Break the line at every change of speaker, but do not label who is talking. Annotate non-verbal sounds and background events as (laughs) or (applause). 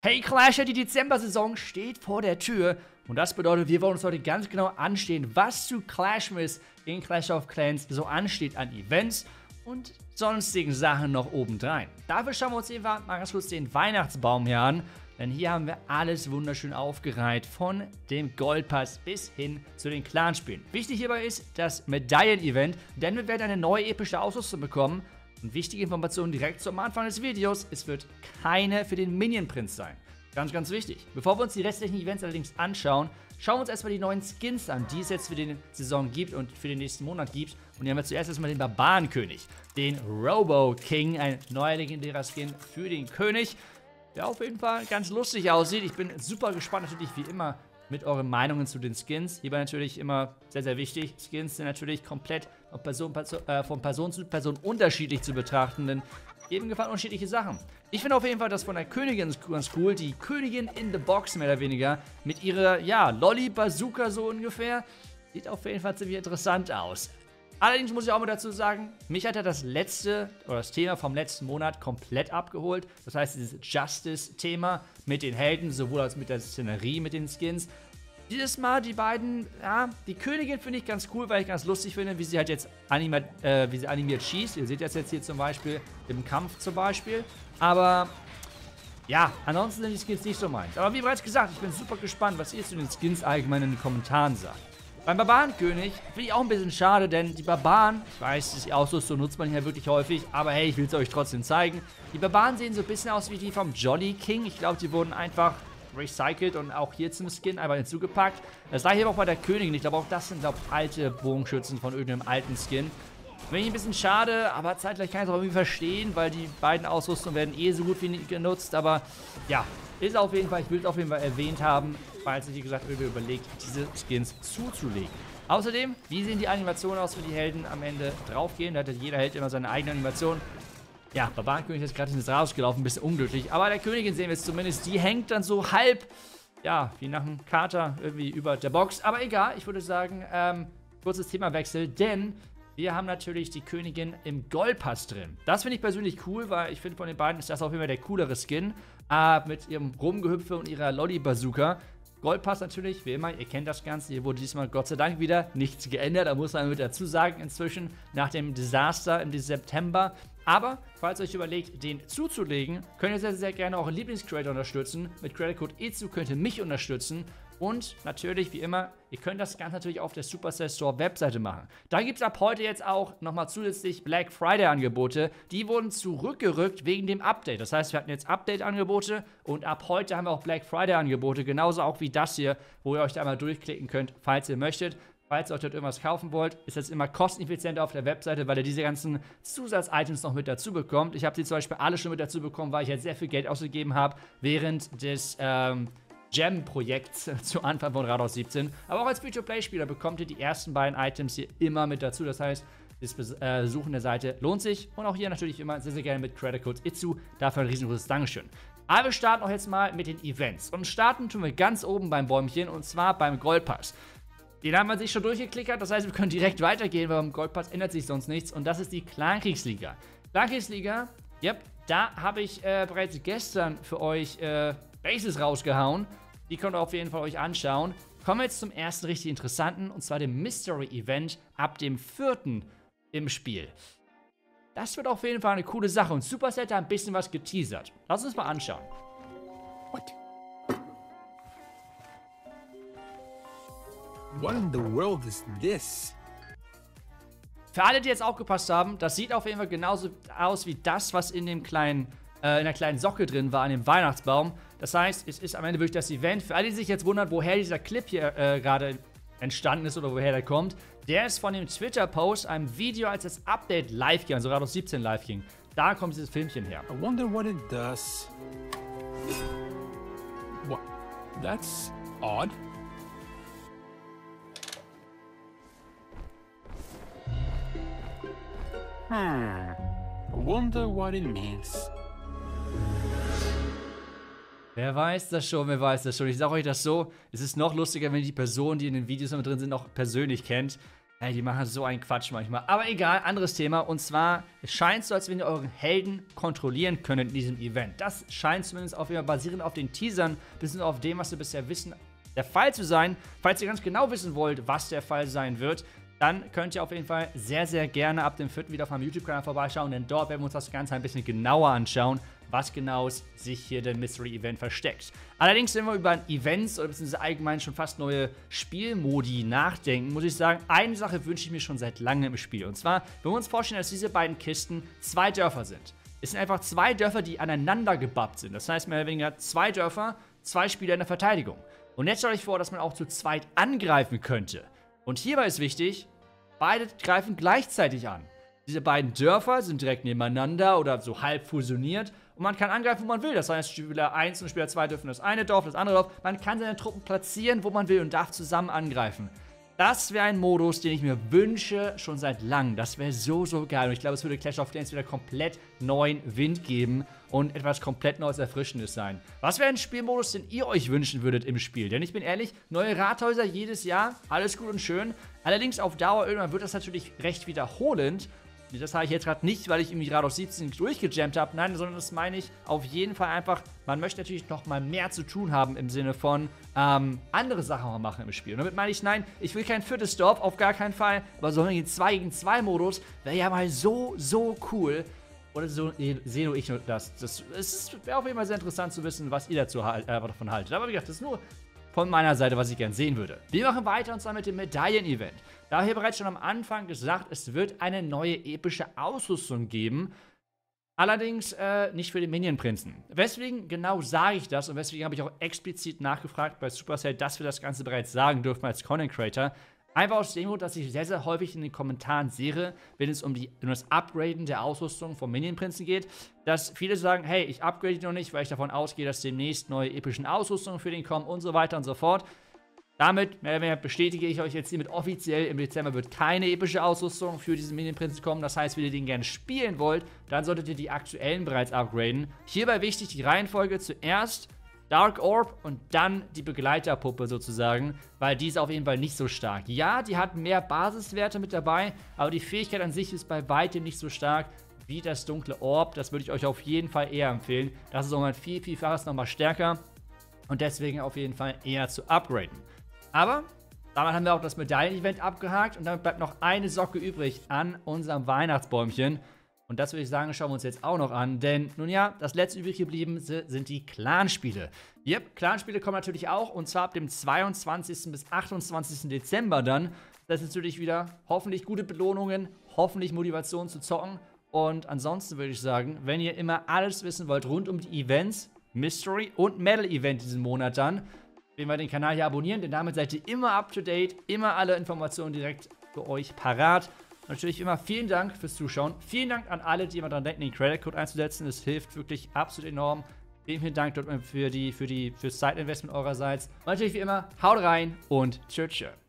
Hey Clasher, die Dezember-Saison steht vor der Tür. Und das bedeutet, wir wollen uns heute ganz genau anstehen, was zu Clashmas in Clash of Clans so ansteht an Events und sonstigen Sachen noch obendrein. Dafür schauen wir uns jedenfalls mal ganz kurz den Weihnachtsbaum hier an. Denn hier haben wir alles wunderschön aufgereiht, von dem Goldpass bis hin zu den Clanspielen. Wichtig hierbei ist das Medaillen-Event, denn wir werden eine neue epische Ausrüstung bekommen und wichtige Informationen direkt zum Anfang des Videos, es wird keine für den Minion Prinz sein. Ganz, ganz wichtig. Bevor wir uns die restlichen Events allerdings anschauen, schauen wir uns erstmal die neuen Skins an, die es jetzt für die Saison gibt und für den nächsten Monat gibt. Und hier haben wir zuerst erstmal den Barbarenkönig, den Robo King, ein neuer legendärer Skin für den König, der auf jeden Fall ganz lustig aussieht. Ich bin super gespannt natürlich wie immer mit euren Meinungen zu den Skins. Hierbei natürlich immer sehr, sehr wichtig. Skins sind natürlich komplett von Person, äh, von Person zu Person unterschiedlich zu betrachten, denn jedem gefallen unterschiedliche Sachen. Ich finde auf jeden Fall das von der Königin ganz cool. Die Königin in the Box, mehr oder weniger, mit ihrer, ja, Lolli-Bazooka so ungefähr. Sieht auf jeden Fall ziemlich interessant aus. Allerdings muss ich auch mal dazu sagen, mich hat ja das letzte oder das Thema vom letzten Monat komplett abgeholt. Das heißt, dieses Justice-Thema mit den Helden, sowohl als mit der Szenerie, mit den Skins. Dieses Mal die beiden, ja, die Königin finde ich ganz cool, weil ich ganz lustig finde, wie sie halt jetzt animiert, äh, wie sie animiert schießt. Ihr seht das jetzt hier zum Beispiel im Kampf zum Beispiel. Aber ja, ansonsten sind die Skins nicht so meins. Aber wie bereits gesagt, ich bin super gespannt, was ihr zu den Skins allgemein in den Kommentaren sagt. Beim Barbarenkönig finde ich auch ein bisschen schade, denn die Barbaren, ich weiß, die Ausrüstung nutzt man hier wirklich häufig, aber hey, ich will es euch trotzdem zeigen. Die Barbaren sehen so ein bisschen aus wie die vom Jolly King. Ich glaube, die wurden einfach recycelt und auch hier zum Skin einfach hinzugepackt. Das hier auch bei der Königin. Ich glaube, auch das sind, glaube ich, alte Bogenschützen von irgendeinem alten Skin. Finde ich ein bisschen schade, aber zeitgleich kann ich es auch irgendwie verstehen, weil die beiden Ausrüstungen werden eh so gut wie nie genutzt. Aber ja, ist auf jeden Fall, ich will es auf jeden Fall erwähnt haben, falls sich, wie gesagt, irgendwie überlegt, diese Skins zuzulegen. Außerdem, wie sehen die Animationen aus, wenn die Helden am Ende draufgehen? Da hat jeder Held immer seine eigene Animation. Ja, Barbarenkönig ist gerade ins rausgelaufen, ein bisschen unglücklich. Aber der Königin sehen wir jetzt zumindest, die hängt dann so halb, ja, wie nach einem Kater irgendwie über der Box. Aber egal, ich würde sagen, ähm, kurzes Themawechsel, denn wir haben natürlich die Königin im Goldpass drin. Das finde ich persönlich cool, weil ich finde, von den beiden ist das auf jeden Fall der coolere Skin. Äh, mit ihrem Rumgehüpfe und ihrer Lolli-Bazooka. Goldpass natürlich, wie immer, ihr kennt das Ganze. Hier wurde diesmal Gott sei Dank wieder nichts geändert. Da muss man mit dazu sagen, inzwischen nach dem Desaster im September. Aber, falls ihr euch überlegt, den zuzulegen, könnt ihr sehr, sehr gerne euren Lieblingscreator unterstützen. Mit Creditcode EZU könnt ihr mich unterstützen. Und natürlich, wie immer, ihr könnt das Ganze natürlich auf der Supercell Store Webseite machen. Da gibt es ab heute jetzt auch nochmal zusätzlich Black Friday Angebote. Die wurden zurückgerückt wegen dem Update. Das heißt, wir hatten jetzt Update-Angebote und ab heute haben wir auch Black Friday Angebote. Genauso auch wie das hier, wo ihr euch da einmal durchklicken könnt, falls ihr möchtet. Falls ihr euch dort irgendwas kaufen wollt, ist das immer kosteneffizienter auf der Webseite, weil ihr diese ganzen Zusatz-Items noch mit dazu bekommt. Ich habe die zum Beispiel alle schon mit dazu bekommen, weil ich jetzt sehr viel Geld ausgegeben habe während des ähm, Gem-Projekts (laughs) zu Anfang von Rados 17. Aber auch als Free-to-Play-Spieler bekommt ihr die ersten beiden Items hier immer mit dazu. Das heißt, das Besuchen der Seite lohnt sich. Und auch hier natürlich immer sehr, sehr gerne mit Credit Code ITZU. Dafür ein riesengroßes Dankeschön. Aber wir starten auch jetzt mal mit den Events. Und starten tun wir ganz oben beim Bäumchen und zwar beim Goldpass. Den haben wir sich schon durchgeklickert, das heißt, wir können direkt weitergehen, weil beim Goldpass ändert sich sonst nichts. Und das ist die Klankriegsliga. Klankriegsliga, yep, da habe ich äh, bereits gestern für euch äh, Bases rausgehauen. Die könnt ihr auf jeden Fall euch anschauen. Kommen wir jetzt zum ersten richtig interessanten, und zwar dem Mystery Event ab dem 4. im Spiel. Das wird auf jeden Fall eine coole Sache und Superset hat ein bisschen was geteasert. Lass uns mal anschauen. What? What in the world is this? Für alle, die jetzt aufgepasst haben, das sieht auf jeden Fall genauso aus wie das, was in dem kleinen äh, in der kleinen Socke drin war, an dem Weihnachtsbaum. Das heißt, es ist am Ende wirklich das Event. Für alle, die sich jetzt wundern, woher dieser Clip hier äh, gerade entstanden ist oder woher der kommt, der ist von dem Twitter-Post, einem Video, als das Update live ging, also Rados 17 live ging. Da kommt dieses Filmchen her. I wonder what it does. What? That's odd. Hmm. I wonder what it means. Wer weiß das schon, wer weiß das schon. Ich sage euch das so, es ist noch lustiger, wenn ihr die Personen, die in den Videos mit drin sind, auch persönlich kennt. Ey, die machen so einen Quatsch manchmal. Aber egal, anderes Thema. Und zwar, es scheint so, als wenn ihr euren Helden kontrollieren könnt in diesem Event. Das scheint zumindest auf Fall basierend auf den Teasern, bisschen auf dem, was wir bisher wissen, der Fall zu sein. Falls ihr ganz genau wissen wollt, was der Fall sein wird, dann könnt ihr auf jeden Fall sehr, sehr gerne ab dem 4. wieder auf meinem YouTube-Kanal vorbeischauen, denn dort werden wir uns das Ganze ein bisschen genauer anschauen, was genau sich hier der Mystery-Event versteckt. Allerdings, wenn wir über Events oder beziehungsweise allgemein schon fast neue Spielmodi nachdenken, muss ich sagen, eine Sache wünsche ich mir schon seit langem im Spiel. Und zwar, wenn wir uns vorstellen, dass diese beiden Kisten zwei Dörfer sind. Es sind einfach zwei Dörfer, die aneinander gebappt sind. Das heißt mehr oder weniger zwei Dörfer, zwei Spieler in der Verteidigung. Und jetzt stellt euch vor, dass man auch zu zweit angreifen könnte. Und hierbei ist wichtig, beide greifen gleichzeitig an. Diese beiden Dörfer sind direkt nebeneinander oder so halb fusioniert und man kann angreifen, wo man will. Das heißt, Spieler 1 und Spieler 2 dürfen das eine Dorf, das andere Dorf. Man kann seine Truppen platzieren, wo man will und darf zusammen angreifen. Das wäre ein Modus, den ich mir wünsche, schon seit langem. Das wäre so, so geil. Und ich glaube, es würde Clash of Clans wieder komplett neuen Wind geben und etwas komplett Neues, Erfrischendes sein. Was wäre ein Spielmodus, den ihr euch wünschen würdet im Spiel? Denn ich bin ehrlich, neue Rathäuser jedes Jahr, alles gut und schön. Allerdings auf Dauer irgendwann wird das natürlich recht wiederholend. Das habe ich jetzt gerade nicht, weil ich irgendwie gerade auf 17 durchgejammt habe. Nein, sondern das meine ich auf jeden Fall einfach, man möchte natürlich noch mal mehr zu tun haben im Sinne von ähm, andere Sachen auch machen im Spiel. Und damit meine ich, nein, ich will kein viertes Dorf, auf gar keinen Fall, aber so ein 2 gegen 2 Modus wäre ja mal so, so cool. Oder so sehe nur ich nur das. Das wäre auf jeden Fall sehr interessant zu wissen, was ihr dazu äh, davon haltet. Aber wie gesagt, das ist nur von meiner Seite, was ich gerne sehen würde. Wir machen weiter und zwar mit dem Medaillen-Event. Da habe ich bereits schon am Anfang gesagt, es wird eine neue epische Ausrüstung geben. Allerdings äh, nicht für den Minion-Prinzen. Weswegen genau sage ich das und weswegen habe ich auch explizit nachgefragt bei Supercell, dass wir das Ganze bereits sagen dürfen als Content Creator. Einfach aus dem Grund, dass ich sehr, sehr häufig in den Kommentaren sehe, wenn es um, die, um das Upgraden der Ausrüstung vom Minion-Prinzen geht, dass viele sagen, hey, ich upgrade noch nicht, weil ich davon ausgehe, dass demnächst neue epischen Ausrüstungen für den kommen und so weiter und so fort. Damit mehr bestätige ich euch jetzt hiermit offiziell, im Dezember wird keine epische Ausrüstung für diesen Minion-Prinzen kommen. Das heißt, wenn ihr den gerne spielen wollt, dann solltet ihr die aktuellen bereits upgraden. Hierbei wichtig die Reihenfolge zuerst Dark Orb und dann die Begleiterpuppe sozusagen, weil die ist auf jeden Fall nicht so stark. Ja, die hat mehr Basiswerte mit dabei, aber die Fähigkeit an sich ist bei weitem nicht so stark wie das dunkle Orb. Das würde ich euch auf jeden Fall eher empfehlen. Das ist nochmal viel, vielfaches nochmal stärker und deswegen auf jeden Fall eher zu upgraden. Aber damit haben wir auch das Medaillen-Event abgehakt und damit bleibt noch eine Socke übrig an unserem Weihnachtsbäumchen. Und das würde ich sagen, schauen wir uns jetzt auch noch an. Denn, nun ja, das letzte übrig geblieben sind die Clanspiele. Yep, Clanspiele kommen natürlich auch. Und zwar ab dem 22. bis 28. Dezember dann. Das ist natürlich wieder hoffentlich gute Belohnungen, hoffentlich Motivation zu zocken. Und ansonsten würde ich sagen, wenn ihr immer alles wissen wollt rund um die Events, Mystery und Metal Event diesen Monat dann, werden wir den Kanal hier abonnieren, denn damit seid ihr immer up to date, immer alle Informationen direkt für euch parat. Natürlich immer vielen Dank fürs Zuschauen. Vielen Dank an alle, die immer daran denken, den Credit Code einzusetzen. Es hilft wirklich absolut enorm. Vielen, vielen Dank für die, für die, fürs Zeitinvestment eurerseits. Und natürlich wie immer, haut rein und tschüss. tschüss.